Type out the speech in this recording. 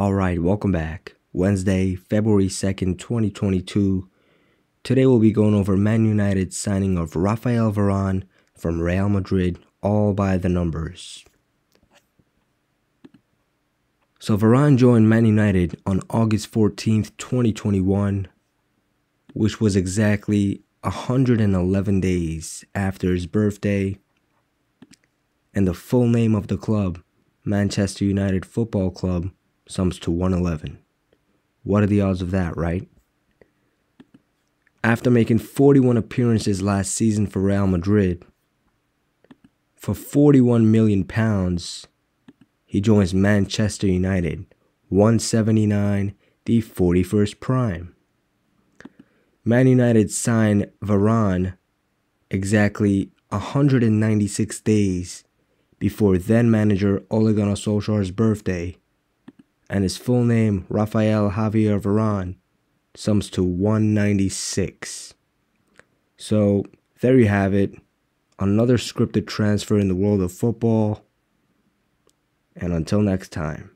All right, welcome back. Wednesday, February 2nd, 2022. Today we'll be going over Man United's signing of Raphael Varane from Real Madrid, all by the numbers. So Varane joined Man United on August 14th, 2021, which was exactly 111 days after his birthday. And the full name of the club, Manchester United Football Club, sums to 111. What are the odds of that, right? After making 41 appearances last season for Real Madrid, for 41 million pounds, he joins Manchester United, 179, the 41st prime. Man United signed Varane exactly 196 days before then manager Ole Gunnar Solskjaer's birthday, and his full name, Raphael Javier Varane, sums to 196. So there you have it. Another scripted transfer in the world of football. And until next time.